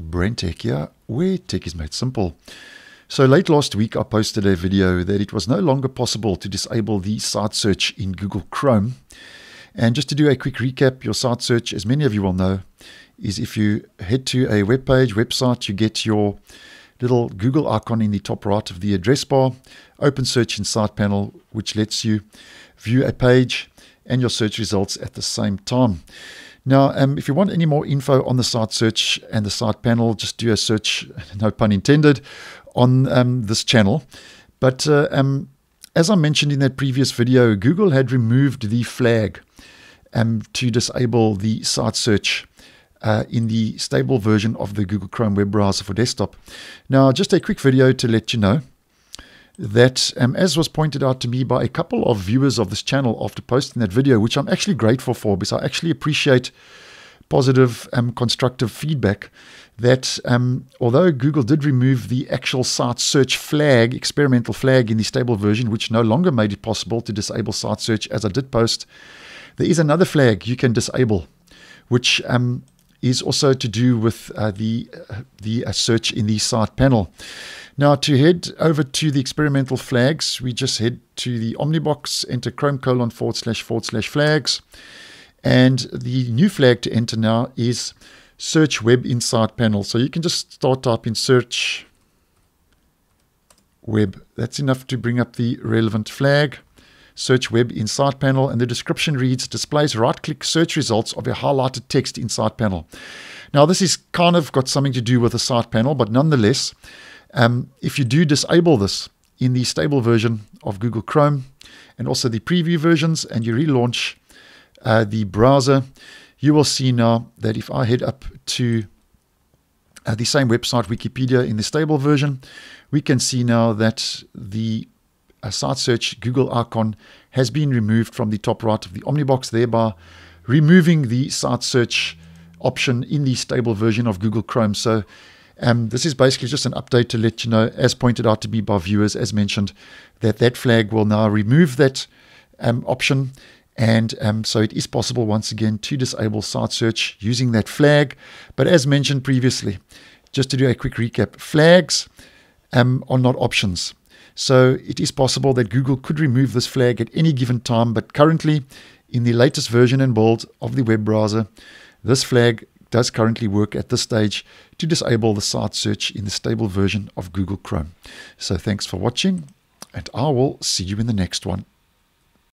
BrenTech here, where tech is made simple. So late last week, I posted a video that it was no longer possible to disable the side search in Google Chrome. And just to do a quick recap, your side search, as many of you will know, is if you head to a web page, website, you get your little Google icon in the top right of the address bar, open search in side panel, which lets you view a page and your search results at the same time. Now, um, if you want any more info on the side search and the side panel, just do a search, no pun intended, on um, this channel. But uh, um, as I mentioned in that previous video, Google had removed the flag um, to disable the side search uh, in the stable version of the Google Chrome web browser for desktop. Now, just a quick video to let you know that, um, as was pointed out to me by a couple of viewers of this channel after posting that video, which I'm actually grateful for because I actually appreciate positive, um, constructive feedback. That um, although Google did remove the actual side search flag, experimental flag in the stable version, which no longer made it possible to disable side search, as I did post, there is another flag you can disable, which um, is also to do with uh, the uh, the uh, search in the side panel. Now, to head over to the experimental flags, we just head to the Omnibox, enter Chrome colon forward slash forward slash flags. And the new flag to enter now is search web in side panel. So you can just start typing search web. That's enough to bring up the relevant flag. Search web in side panel, and the description reads displays right click search results of a highlighted text in side panel. Now, this is kind of got something to do with the side panel, but nonetheless, um, if you do disable this in the stable version of Google Chrome and also the preview versions, and you relaunch uh, the browser, you will see now that if I head up to uh, the same website, Wikipedia, in the stable version, we can see now that the uh, side search Google icon has been removed from the top right of the Omnibox, thereby removing the side search option in the stable version of Google Chrome. So um, this is basically just an update to let you know, as pointed out to me by viewers, as mentioned, that that flag will now remove that um, option. And um, so it is possible once again to disable side search using that flag. But as mentioned previously, just to do a quick recap, flags um, are not options. So it is possible that Google could remove this flag at any given time. But currently, in the latest version and build of the web browser, this flag does currently work at this stage to disable the side search in the stable version of Google Chrome. So thanks for watching, and I will see you in the next one.